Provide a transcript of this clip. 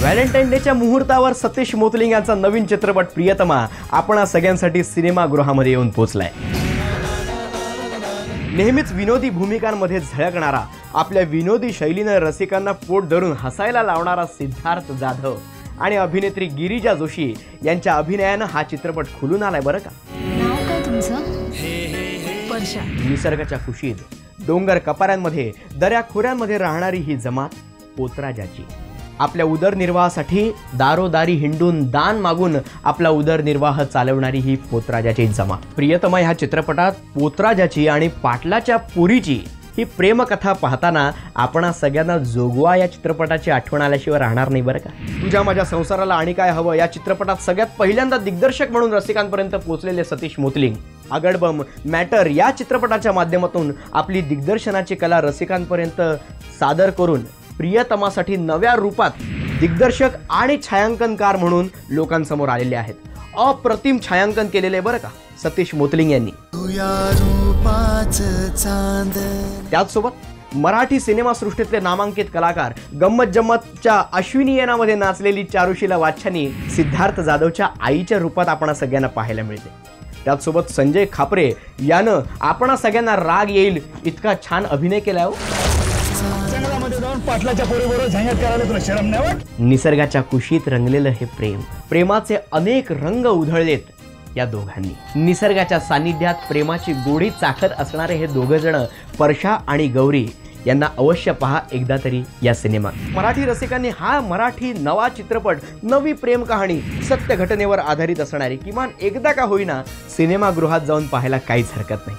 Valentine डेच्या मुहूर्तावर सतीश मोतलिंग यांचा नवीन चित्रपट प्रियतमा आपणा सगळ्यांसाठी सिनेमागृहामध्ये येऊन पोहोचलाय. नेहमीच विनोदी भूमिकांमध्ये झळकणारा आपल्या विनोदी शैलीनं रसिकांना पोट धरून हसायला लावणारा सिद्धार्थ जाधव आणि अभिनेत्री गिरिजा जोशी यांच्या अभिनयानं हा चित्रपट खुलून आलाय बरं का? निसर्गाच्या कुशीत डोंगर कपाऱ्यांमध्ये दऱ्या खोऱ्यांमध्ये राहणारी ही जमात पोतराजाची. आपल्या उदरनिर्वाहासाठी दारोदारी हिंडून दान मागून आपला उदरनिर्वाह चालवणारी ही पोतराजाची जमा. प्रियतमा ह्या चित्रपटात पोतराजाची आणि पाटलाच्या पुरीची ही प्रेमकथा पाहताना आपणा सगळ्यांना जोगवा या चित्रपटाची आठवण आल्याशिवाय राहणार नाही बरं का? तुझ्या माझ्या संसाराला आणि काय हवं? या चित्रपटात सगळ्यात पहिल्यांदा दिग्दर्शक म्हणून रसिकांपर्यंत पोहोचलेले सतीश मोतलिंग. आगडबम मॅटर या चित्रपटाच्या माध्यमातून आपली दिग्दर्शनाची कला रसिकांपर्यंत सादर करून प्रियतमासाठी नव्या रूपात दिग्दर्शक आणि छायांकनकार म्हणून लोकांसमोर आलेले आहेत. अप्रतिम छायांकन केलेले बरं का सतीश मोतलिंग यांनी. त्याचसोबत मराठी सिनेमासृष्टीतले नामांकित कलाकार गंमत जम्मतच्या अश्विनी येनामध्ये नाचलेली चारुशीला वाच्छानी सिद्धार्थ जाधवच्या आईच्या रूपात आपणा सगळ्यांना पाहायला मिळते. त्याचसोबत संजय खापरे यानं आपणा सगळ्यांना राग येईल इतका छान अभिनय केलाय हो. जंगलामध्ये जाऊन पाटलाच्या पोरीबरोबर झंझट करायला तुला शरम नाही वाट निसर्गाच्या कुशीत रंगलेलं हे प्रेम. प्रेमाचे अनेक रंग उधळलेत या दोघांनी. निसर्गाच्या सानिध्यात प्रेमाची गोडी चाखत असणारे हे दोघ जण परशा आणि गौरी यांना अवश्य पहा एकदा तरी या सिनेमात. मराठी रसिकांनी हा मराठी नवा चित्रपट नवी प्रेम कहाणी सत्य घटनेवर आधारित असणारी किमान एकदा का होईना सिनेमागृहात जाऊन पाहायला काहीच हरकत नाही.